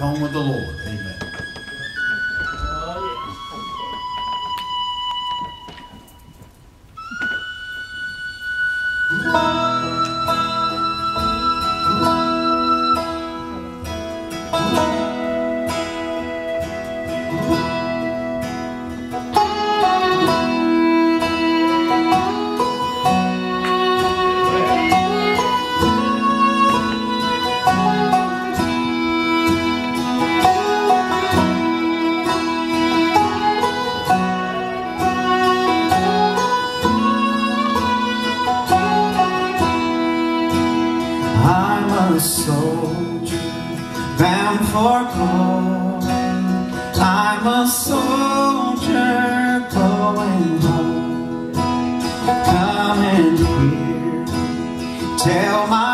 home with the Lord. Amen. a soldier bound for glory. I'm a soldier going home. Come and hear, tell my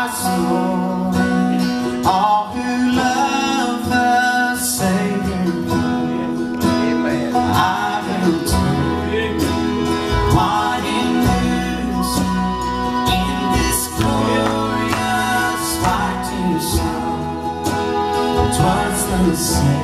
the.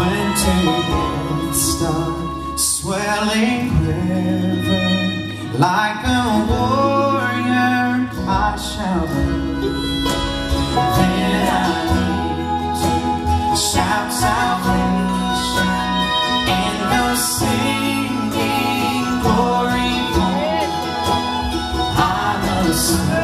When tables start swelling river. Like a warrior I shall be Then I need to shout salvation And go singing glory I must